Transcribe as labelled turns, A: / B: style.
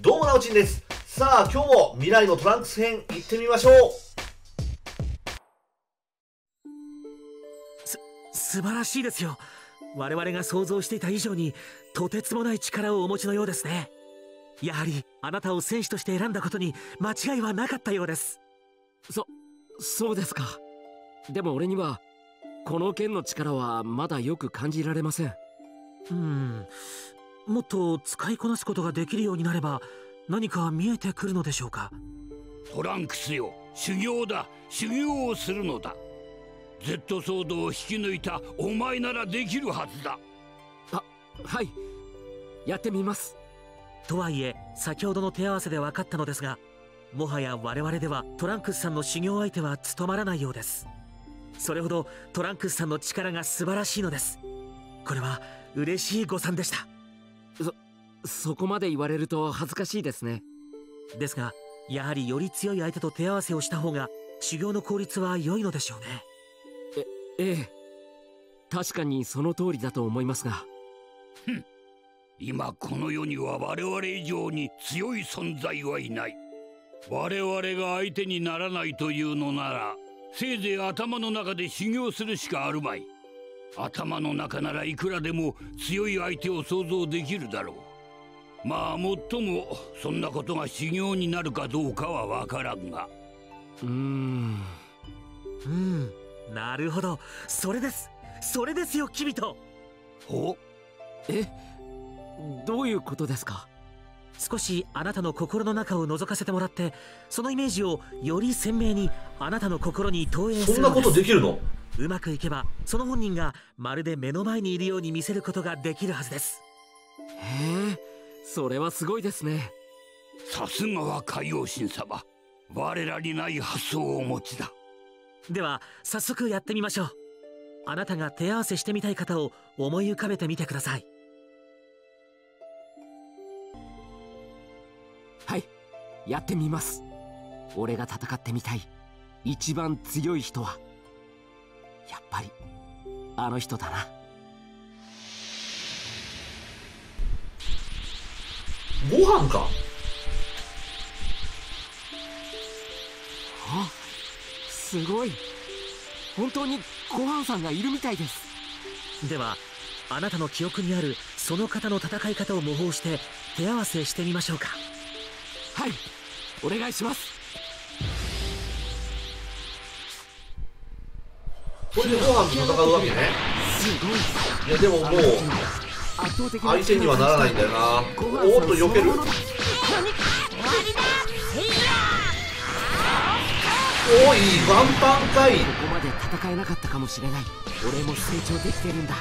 A: どうもなおちんです。さあ今日も未来のトランクス編行ってみましょう。
B: す素晴らしいですよ。我々が想像していた以上にとてつもない力をお持ちのようですね。やはりあなたを戦士として選んだことに間違いはなかったようです。
C: そそうですか。でも俺にはこの剣の力はまだよく感じられません。
B: うんもっと使いこなすことができるようになれば何か見えてくるのでしょうか？
D: トランクスよ。修行だ。修行をするのだ。Z ソードを引き抜いたお前ならできるはずだ。
C: あはい。やってみます。
B: とはいえ先ほどの手合わせで分かったのですがもはや我々ではトランクスさんの修行相手は務まらないようです。それほどトランクスさんの力が素晴らしいのです。これは嬉しい誤算でした
C: そそこまで言われると恥ずかしいですね。
B: ですがやはりより強い相手と手合わせをした方が修行の効率は良いのでしょうね。
C: えええ。確かにその通りだと思いますが。
D: 今この世には我々以上に強い存在はいない。我々が相手にならないというのならせいぜい頭の中で修行するしかあるまい頭の中ならいくらでも強い相手を想像できるだろう。まあもっともそんなことが修行になるかどうかはわからんが。
C: うーん。
B: うん。なるほど。それです。それですよキビト
D: お？
C: え？どういうことですか？
B: 少しあなたの心の中を覗かせてもらってそのイメージをより鮮明にあなたの心に投影する
A: そんなことできるの？
B: うまくいけばその本人がまるで目の前にいるように見せることができるはずです。
C: へえそれはすごいですね。
D: さすがは海王神様。我らにない発想をお持ちだ。
B: では早速やってみましょう。あなたが手合わせしてみたい方を思い浮かべてみてください。
C: はいやってみます。俺が戦ってみたい。一番強い人はやっぱり。あの人だな。
A: ご飯か？
C: あすごい。本当にごはんさんがいるみたいです。
B: ではあなたの記憶にあるその方の戦い方を模倣して手合わせしてみましょうか。
C: はいお願いします
A: これでご飯と戦うわけね。
C: すごい
A: いやでももう相手にはならないんだよな。おっと避ける。おいワンパンかい。
C: ここまで戦えなかったかもしれない。俺も成長できてるんだ。